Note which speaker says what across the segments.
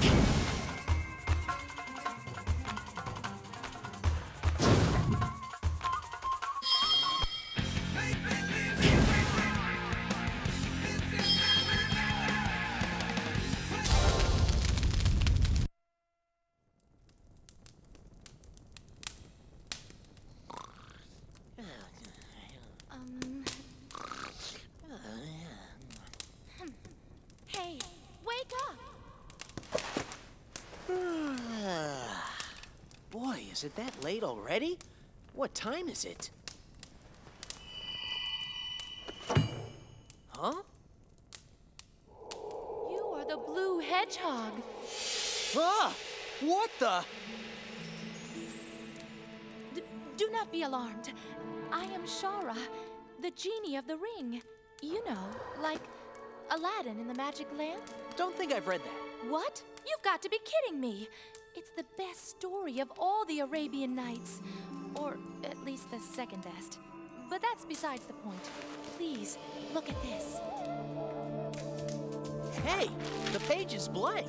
Speaker 1: you is it that late already? What time is it? Huh?
Speaker 2: You are the blue hedgehog.
Speaker 1: Ah! What the?
Speaker 2: D- do not be alarmed. I am Shahra, the genie of the ring. You know, like Aladdin in the magic lamp.
Speaker 1: Don't think I've read that.
Speaker 2: What? You've got to be kidding me! It's the best story of all the Arabian Nights. Or at least the second best. But that's besides the point. Please, look at this.
Speaker 1: Hey, the page is blank.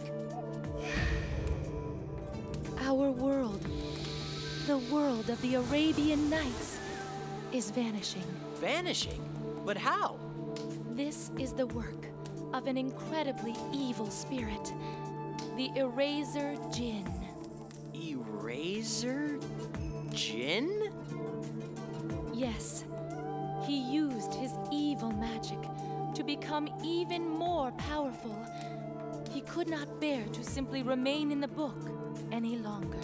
Speaker 2: Our world, the world of the Arabian Nights, is vanishing.
Speaker 1: Vanishing? But how?
Speaker 2: This is the work of an incredibly evil spirit, the Erazor Djinn.
Speaker 1: Erazor? Djinn?
Speaker 2: Yes, he used his evil magic to become even more powerful. He could not bear to simply remain in the book any longer.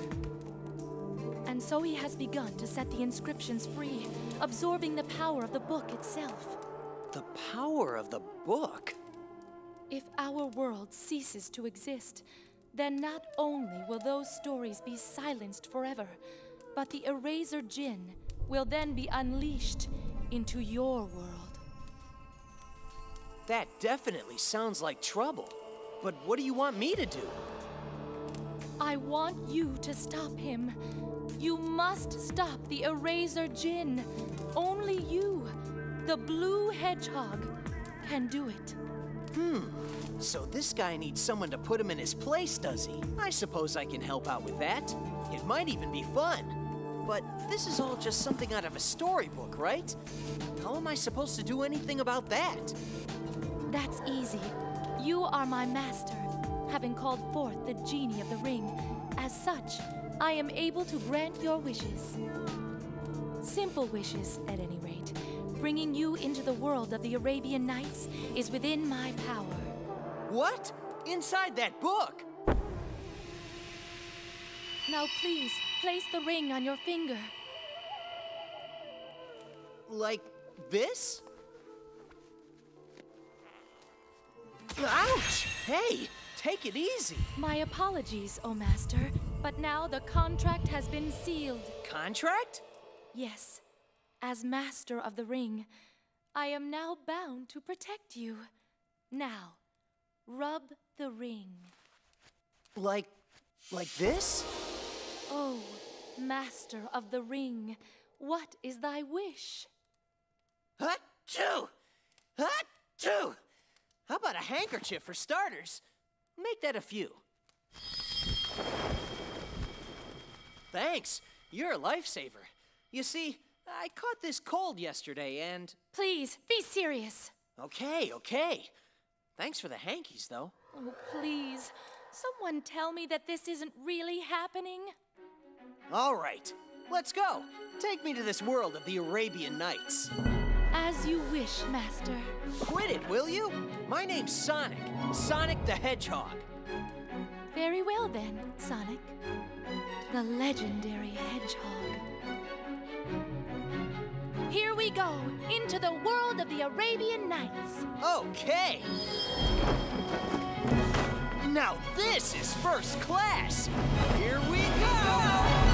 Speaker 2: And so he has begun to set the inscriptions free, absorbing the power of the book itself.
Speaker 1: The power of the book?
Speaker 2: If our world ceases to exist, then not only will those stories be silenced forever, but the Erazor Djinn will then be unleashed into your world.
Speaker 1: That definitely sounds like trouble. But what do you want me to do?
Speaker 2: I want you to stop him. You must stop the Erazor Djinn. Only you, the blue hedgehog, can do it. Hmm.
Speaker 1: So this guy needs someone to put him in his place, does he? I suppose I can help out with that. It might even be fun. But this is all just something out of a storybook, right? How am I supposed to do anything about that?
Speaker 2: That's easy. You are my master, having called forth the genie of the ring. As such, I am able to grant your wishes. Simple wishes, at any rate. Bringing you into the world of the Arabian Nights is within my power.
Speaker 1: What? Inside that book?
Speaker 2: Now, please, place the ring on your finger.
Speaker 1: Like this? Ouch! Hey, take it easy.
Speaker 2: My apologies, O Master, but now the contract has been sealed.
Speaker 1: Contract?
Speaker 2: Yes, as Master of the Ring, I am now bound to protect you. Now, rub the ring.
Speaker 1: Like, like this?
Speaker 2: Oh, Master of the Ring, what is thy wish?
Speaker 1: Achoo! Achoo! How about a handkerchief for starters? Make that a few. Thanks. You're a lifesaver. You see, I caught this cold yesterday and.
Speaker 2: Please, be serious.
Speaker 1: Okay, okay. Thanks for the hankies, though.
Speaker 2: Oh, please, someone tell me that this isn't really happening.
Speaker 1: All right, let's go. Take me to this world of the Arabian Nights.
Speaker 2: As you wish, Master.
Speaker 1: Quit it, will you? My name's Sonic. Sonic the Hedgehog.
Speaker 2: Very well then, Sonic. The legendary hedgehog. Here we go, into the world of the Arabian Nights.
Speaker 1: Okay. Now this is first class. Here we go.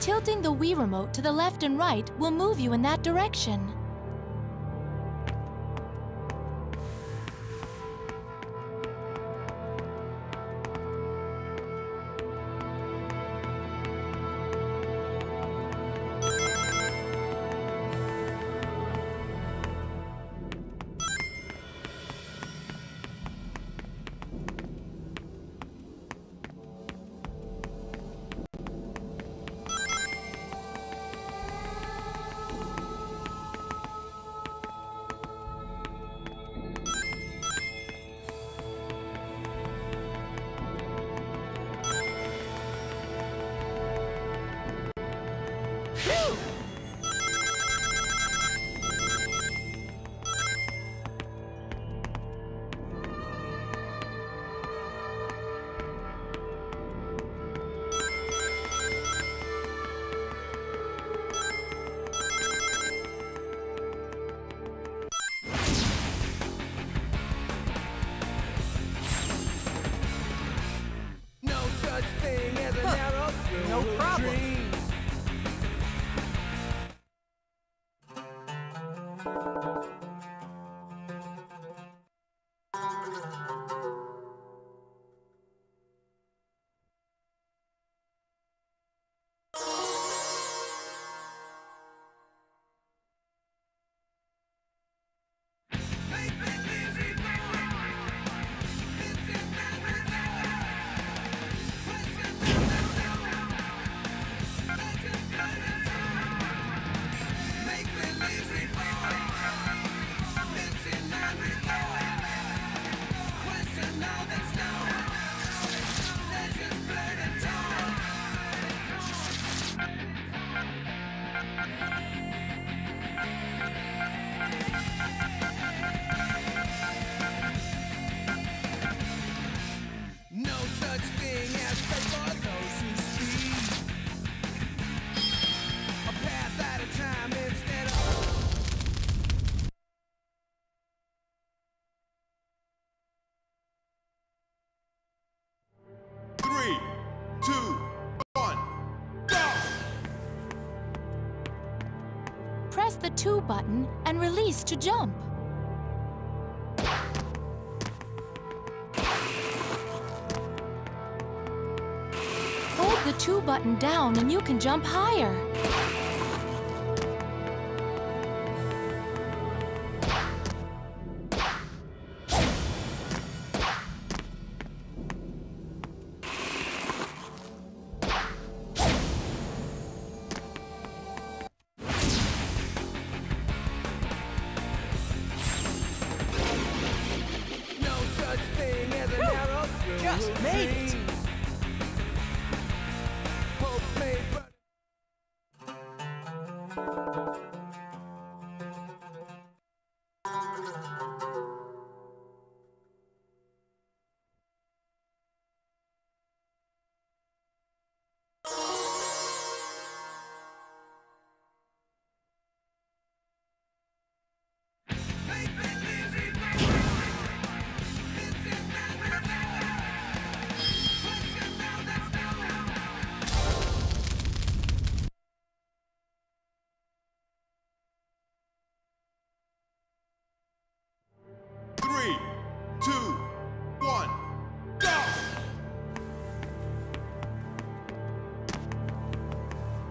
Speaker 2: Tilting the Wii remote to the left and right will move you in that direction.
Speaker 3: No problem.
Speaker 2: Press the 2 button and release to jump. Hold the 2 button down and you can jump higher.
Speaker 3: Made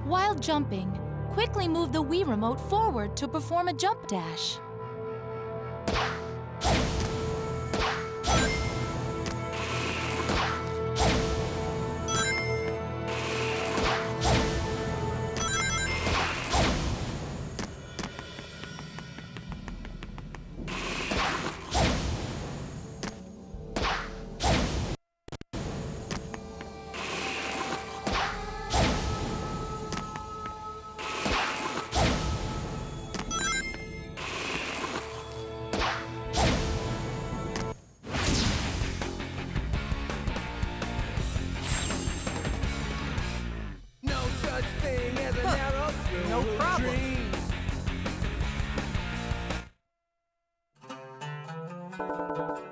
Speaker 2: While jumping, quickly move the Wii remote forward to perform a jump dash.
Speaker 4: Dream.